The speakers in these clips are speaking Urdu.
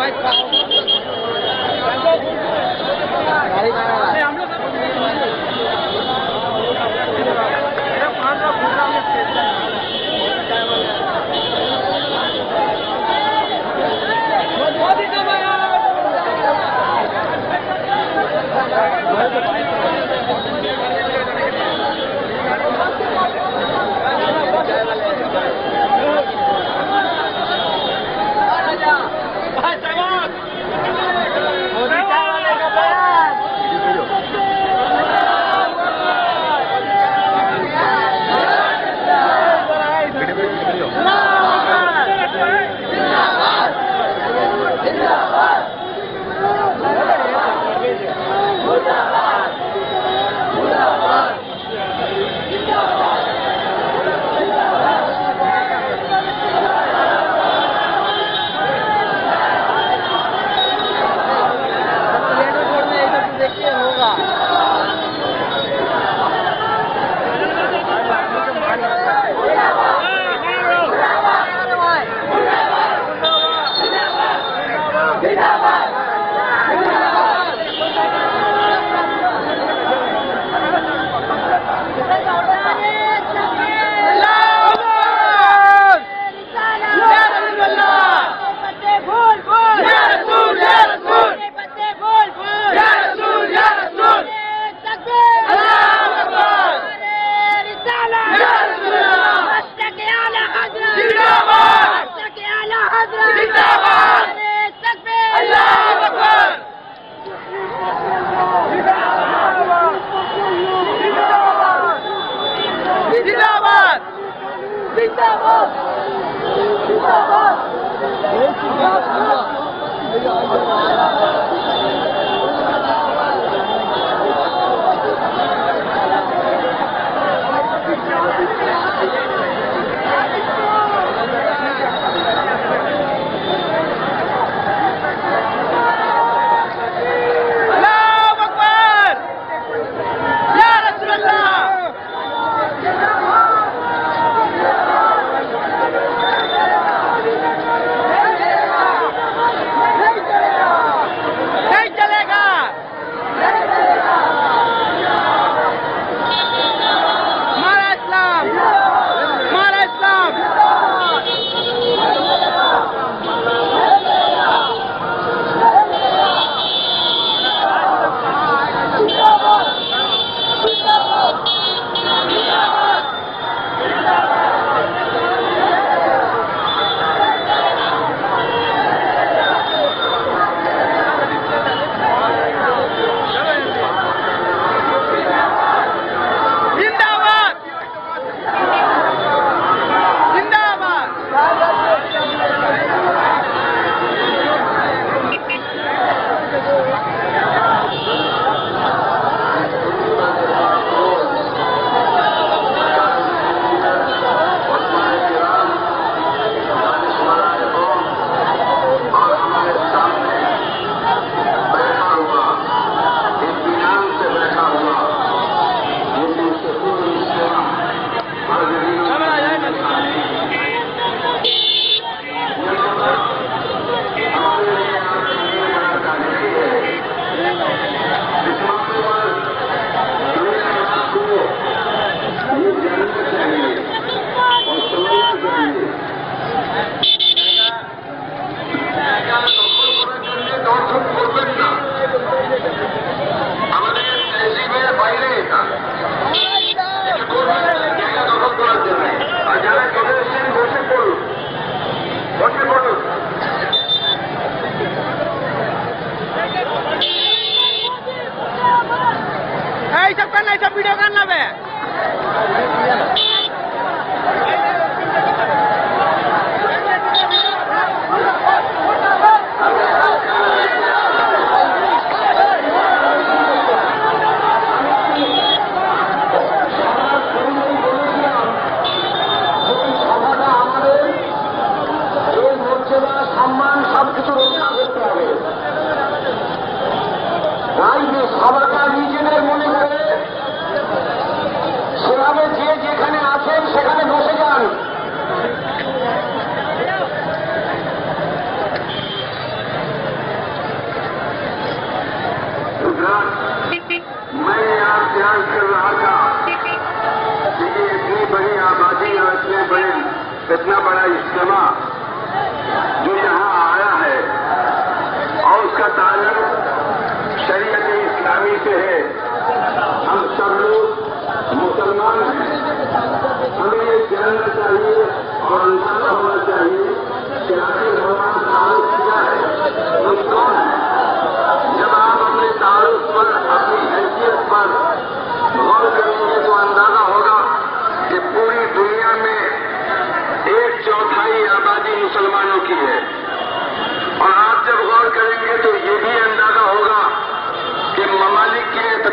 quay qua Yeah. ویڈیو بنوا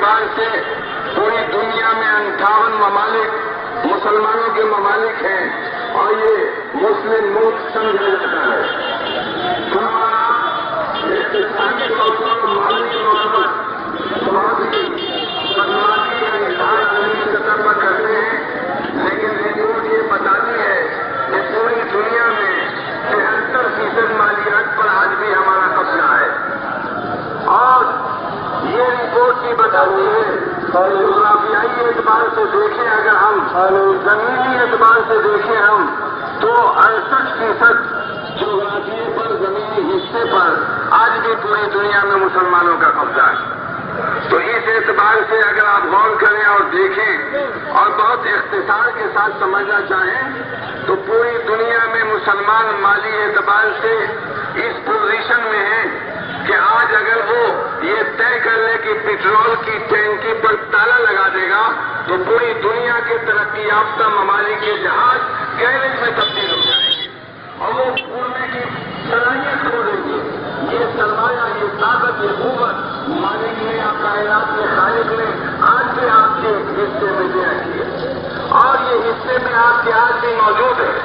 اعتبار سے پوری دنیا میں انٹھاون ممالک، مسلمانوں کے ممالک ہیں اور یہ مسلم ملک سمجھا جاتا ہے۔ ہمارا اقتصادی طور پر دیکھیں اگر ہم زمینی اعتبار سے دیکھیں ہم، تو اڑسٹھ فیصد جغرافیے پر، زمینی حصے پر آج بھی پوری دنیا میں مسلمانوں کا قبضہ ہے۔ تو اس اعتبار سے اگر آپ غور کریں اور دیکھیں اور بہت اختصار کے ساتھ سمجھنا چاہیں، تو پوری دنیا میں مسلمان مالی اعتبار سے اس پوزیشن میں ہیں کہ آج اگر وہ یہ طے کر لے کہ پیٹرول کی ٹینکی پر تالا لگا دے گا، تو پوری دنیا کے ترقی یافتہ ممالک کے جہاز گیرج میں تبدیل ہو جائیں گے۔ اور وہ پورنے کی صلاحیت کھو دیں گے۔ یہ سرمایہ، یہ طاقت، یہ قوت مالک نے یا کائنات کے خالق نے آج بھی آپ کے حصے میں دے رکھی ہے۔ اور یہ حصے میں آپ کے آج بھی موجود ہے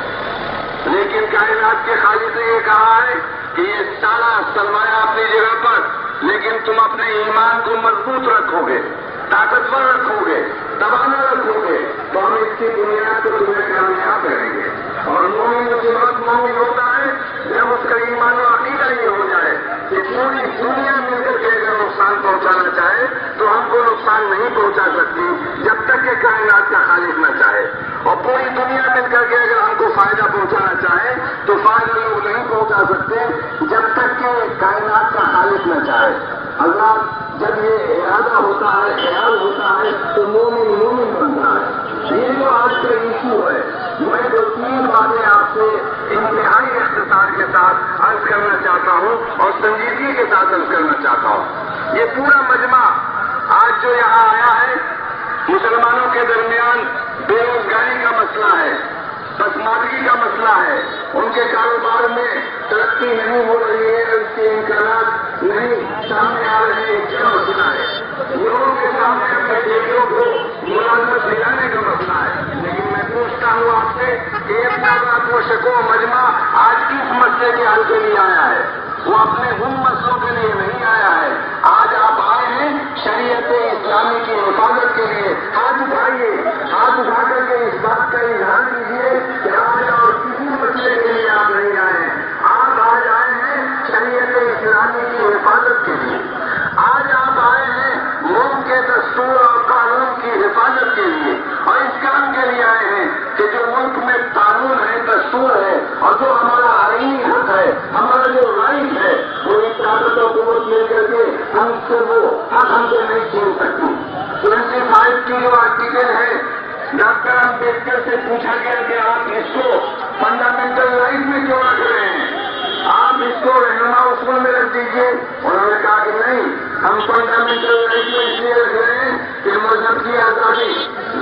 لیکن کائنات کے خالق نے یہ کہا ہے کہ یہ سارا سرمایہ اپنی جگہ پر، لیکن تم اپنے ایمان کو مضبوط رکھو گے طاقتور رکھو گے تبانا رکھو گے تو ہم اس کی بنیاد کو تمہیں کامیاب کریں گے۔ اور مومن کی بات مومن ہوتا ہے، جب اس کا ایمان و عقیدہ یہ ہو جائے کہ پوری دنیا مل کر کے اگر نقصان پہنچانا چاہے، تو ہم کو نقصان نہیں پہنچا سکتی جب تک کہ کائنات کا خالق نہ چاہے۔ اور پوری دنیا مل کر کے اگر ہم کو فائدہ پہنچانا چاہے، تو فائدہ لوگ نہیں پہنچا سکتے جب تک کہ کائنات کا خالق نہ چاہے اللہ جب یہ ارادہ ہوتا ہے، خیال ہوتا ہے تو مومن مومن بنتا ہے یہ جو آج کا ایشو ہے، میں جو تین باتیں آپ سے انتہائی اختصار کے ساتھ عرض کرنا چاہتا ہوں اور سنجیدگی کے ساتھ عرض کرنا چاہتا ہوں۔ یہ پورا مجمع آج جو یہاں آیا ہے، مسلمانوں کے درمیان بے روزگاری کا مسئلہ ہے۔ پسماندگی کا مسئلہ ہے۔ ان کے کاروبار میں ترقی نہیں ہو رہی ہے اس کے امکانات نہیں سامنے آ رہے ہیں کیا مسئلہ ہے۔ لوگوں کے سامنے اپنے بیٹیوں کو ملازمت دلانے کا مسئلہ ہے۔ لیکن میں پوچھتا ہوں آپ سے کہ اتنا بات وہ شکو مجمع آج کس مسئلے کے حل کے لیے آیا ہے؟ وہ اپنے ان کے لیے آئے ہیں کہ جو ملک میں قانون ہے، دستور ہے اور جو ہمارا آئینی حق ہے، ہمارا جو رائٹ ہے، وہ ایک طاقت اور قوت کر کے ہم سے وہ حق ہم سے نہیں چھین سکتی ٹوینٹی فائیو کی جو آرٹیکل ہے، ڈاکٹر امبیڈکر سے پوچھا گیا کہ آپ اس کو فنڈامنٹل رائٹ میں کیوں رکھ رہے ہیں؟ آپ اس کو رہنما اصول میں رکھ دیجیے انہوں نے کہا کہ نہیں ہم فنڈامنٹل میں اس لیے رکھ رہے ہیں کہ مذہب کی آزادی،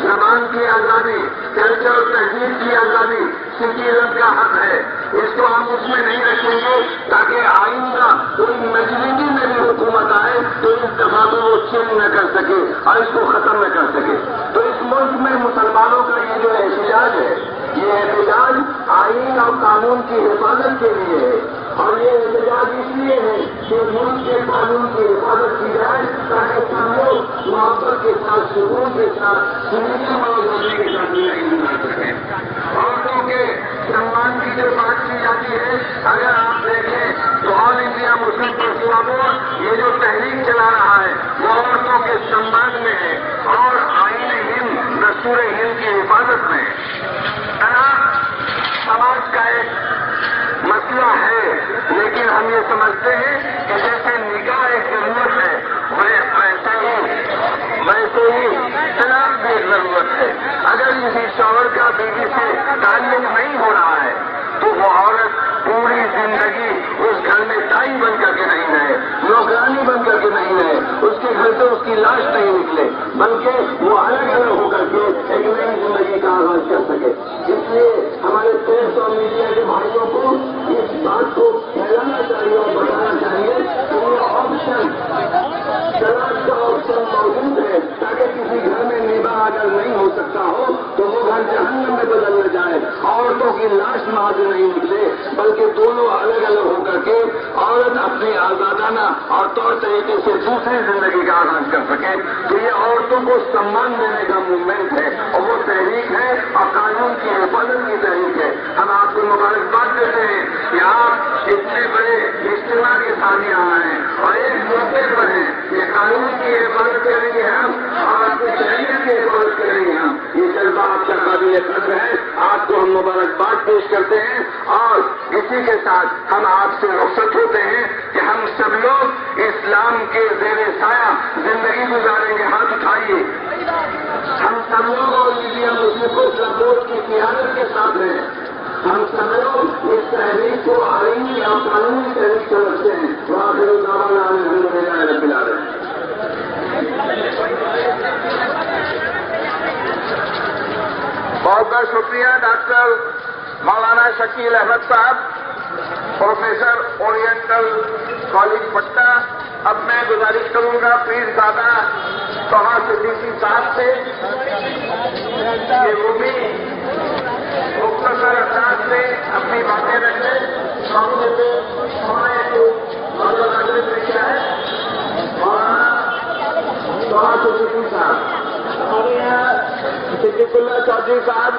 زبان کی آزادی کلچر اور تہذیب کی آزادی سٹیزن کا حق ہے۔ اس کو ہم اس میں نہیں رکھیں گے تاکہ آئندہ کوئی مجلسی میں بھی حکومت آئے تو اس دفعہ میں وہ چینج نہ کر سکے اور اس کو ختم نہ کر سکے۔ تو اس ملک میں مسلمانوں کا یہ جو احتجاج ہے، یہ احتجاج آئین اور قانون کی حفاظت کے لیے ہے۔ اور یہ احتجاج اس لیے ہے کہ ملک کے قانون کی حفاظت کی جائے تاکہ سب لوگ محبت کے ساتھ، سکون کے ساتھ زندگی اور کے ساتھ گزار سکیں۔ عورتوں کے سمان کی جو بات کی جاتی ہے، اگر آپ دیکھیں تو آل انڈیا مسلم پرسوا بورڈ یہ جو تحریک چلا رہا سپاہی بن کر کے نہیں رہے، نوکرانی بن کر کے نہیں رہے، اس کے گھر سے اس کی لاش نہیں نکلے، بلکہ وہ الگ الگ ہو کر کے ایک نئی زندگی کا آغاز کر سکے۔ اس لیے ہمارے پریس اور میڈیا کے بھائیوں کو اس بات کو پھیلانا چاہیے اور بتانا چاہیے کہ وہ آپشن شراب کا آپشن موجود ہے، تاکہ کسی گھر میں نیبا اگر نہیں ہو سکتا ہو تو وہ گھر جہنم میں بدلنا جائے۔ اور لاش مار نہیں نکلے بلکہ دونوں الگ الگ ہو کر کے عورت اپنی آزادانہ اور طور طریقے سے دوسری زندگی کا آغاز کر سکے تو یہ عورتوں کو سمان دینے کا موومنٹ ہے اور وہ تحریک ہے اور قانون کی حفاظت کی تحریک ہے۔ ہم آپ کو مبارکباد دیتے ہیں کہ آپ اتنے بڑے اجتماع کے سامنے آئے ہیں اور ایک موقع پر ہیں۔ یہ قانون کی حفاظت کریں گے ہم اور آپ کی تحریر کی حفاظت کریں گے ہم۔ یہ جلبہ آپ کا قابل قدر ہے۔ آپ کو ہم مبارکباد پیش کرتے ہیں، اور اسی کے ساتھ ہم آپ سے رخصت ہوتے ہیں کہ ہم سب لوگ اسلام کے زیر سایہ زندگی گزاریں گے۔ ہاتھ اٹھائیے۔ ہم سب لوگ اور انڈیا مسلم کو سپورٹ کی قیادت کے ساتھ ہیں ہم سب لوگ اس تحریر کو آئینی اور قانونی تحریر سمجھتے ہیں۔ وہاں پھر الحمد للہ رب بہت بہت شکریہ ڈاکٹر مولانا شکیل احمد صاحب پروفیسر اورینٹل کالج پٹنہ اب میں گزارش کروں گا پلیز دادا توہاں صدیقی صاحب سے یہ بھی مختصر انداز سے اپنی باتیں رکھیں مرضی صاحب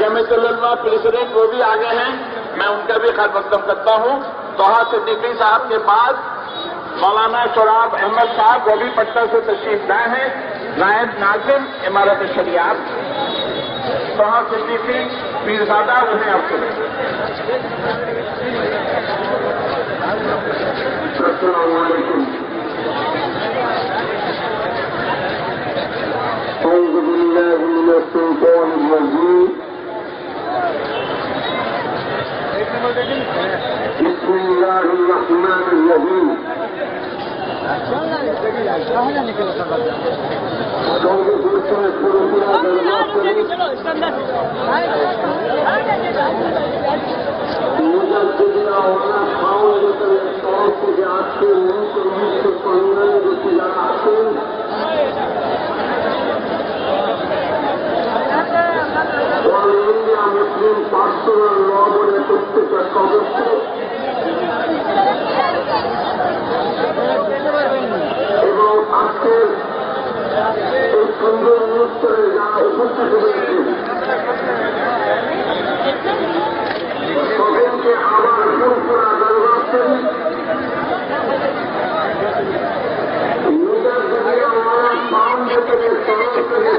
جمع اللہ پریسیڈنٹ وہ بھی آگے ہیں، میں ان کا بھی خیر مقدم کرتا ہوں۔ توحا صدیقی صاحب کے بعد مولانا شراب احمد صاحب وہ بھی پٹنہ سے تشریف لائے ہیں۔ نائب ناظم عمارت شریعت توحا صدیقی پیرزادہ انہیں آپ کو السلام علیکم۔ أعوذ بالله من الشيطان الرجيم بسم الله الرحمن الرحيم قول فرسان فرسان مجددنا هنا حاولة الإشراف بعشر منكم مثل قانون بسلاحكم All India Muslim Personal Law বলে প্রত্যেকটা সদস্য। এবং আজকের এই সুন্দর অনুষ্ঠানে যারা উপস্থিত হয়েছেন সকলকে আবার ফুলপুরা জানাচ্ছেন নিজার পাউন্ডেশনের তরফ থেকে